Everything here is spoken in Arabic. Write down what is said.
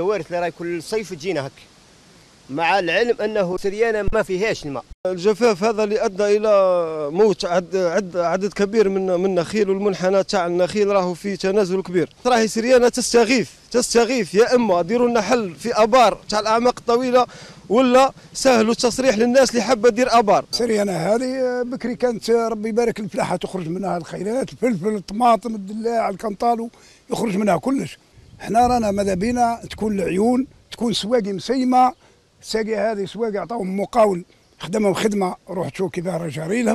الوارث اللي راهي كل صيف تجينا هك مع العلم أنه سريانه ما فيهاش الماء الجفاف هذا اللي أدى إلى موت عد عد عدد كبير من من النخيل والمنحنى تاع النخيل راهو في تنازل كبير. راهي سريانه تستغيث تستغيث. يا إما ديروا لنا حل في أبار تاع الأعماق الطويله ولا سهلوا التصريح للناس اللي حابة دير أبار. سريانه هذه بكري كانت ربي يبارك الفلاحة تخرج منها الخيرات الفلفل الطماطم الدلاع الكنطالو يخرج منها كلش. إحنا رانا ماذا بينا؟ تكون العيون تكون سواقي مسيمة الساقي هذه سواقي عطاهم مقاول خدموا خدمة روح تشوف كيف راه جاري لهم